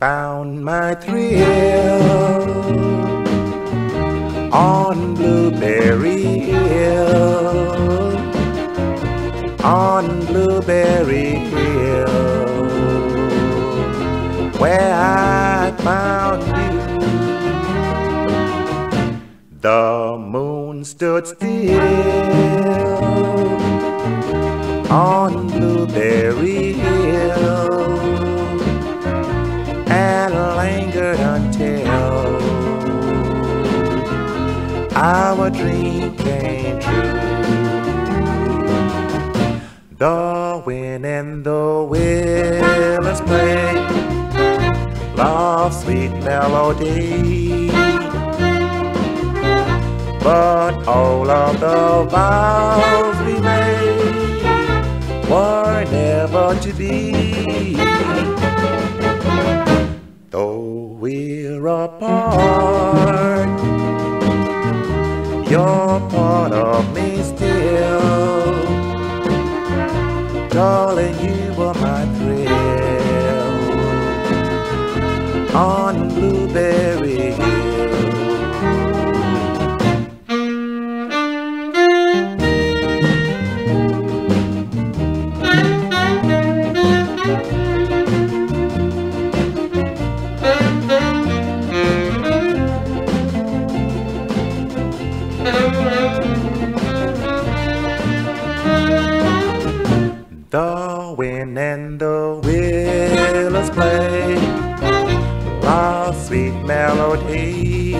found my thrill on Blueberry Hill, on Blueberry Hill, where I found you. The moon stood still on Blueberry Hill our dream came true. The wind and the willows play love's sweet melody. But all of the vows we made were never to be. Though we're apart, you're part of me still. Darling, you were my thrill on Blueberry Wind and the willows play a sweet melody.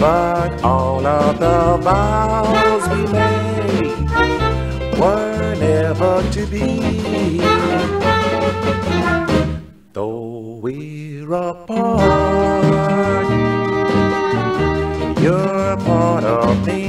But all of the vows we made were never to be. Though we're apart, you're part of me